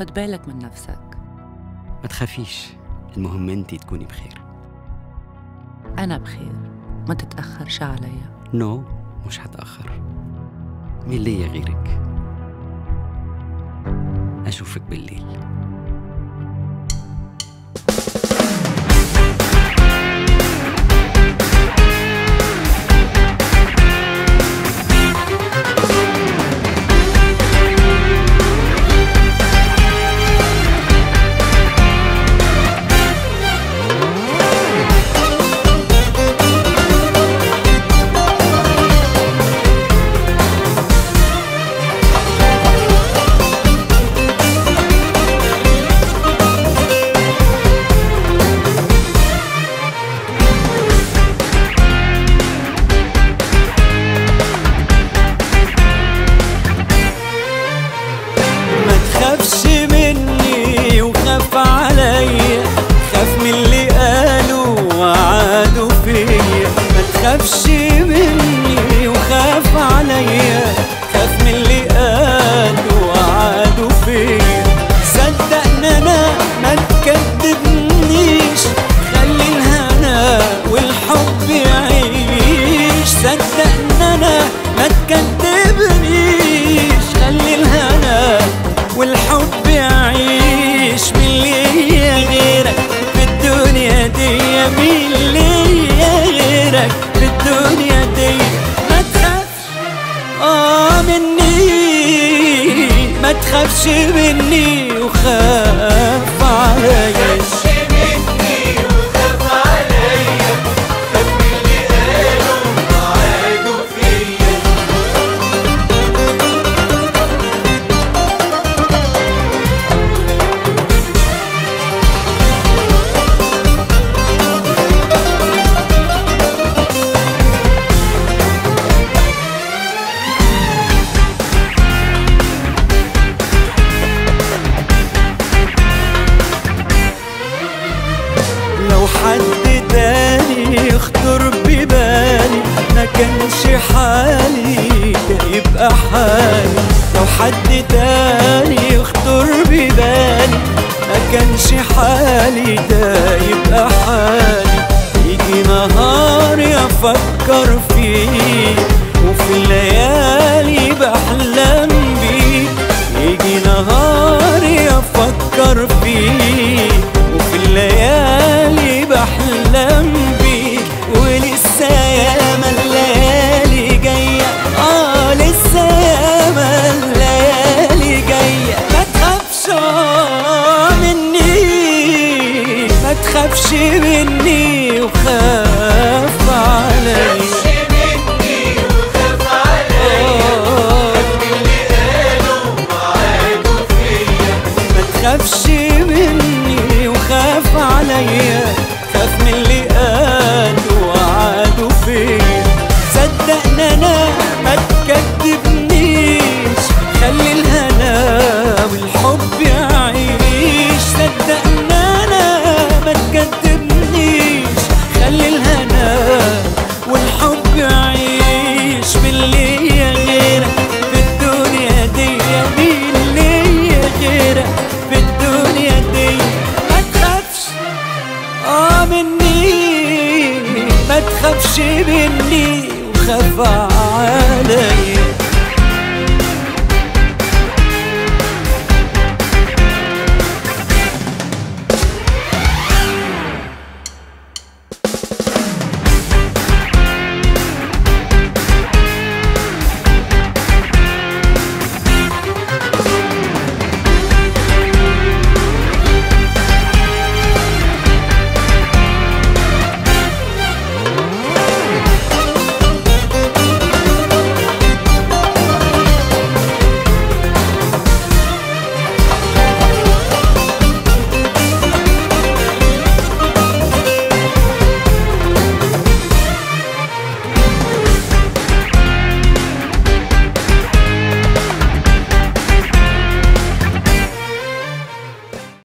وخد بالك من نفسك. ما تخافيش المهم أنتي تكوني بخير. أنا بخير ما تتأخرش عليا. نو مش هتأخر. مين ليا غيرك؟ أشوفك بالليل. تخافش مني وخاف عليا خاف من اللي قالوا وعادوا فيا. ما تخافش مني وخاف عليا خاف تخافش مني وخاف عليا. حد تاني يخطر ببالي ما كانش حالي تخافش مني وخاف عليا خاف من اللي قالوا وعادوا فيا صدقني أنا ما شي مني وخفى علي.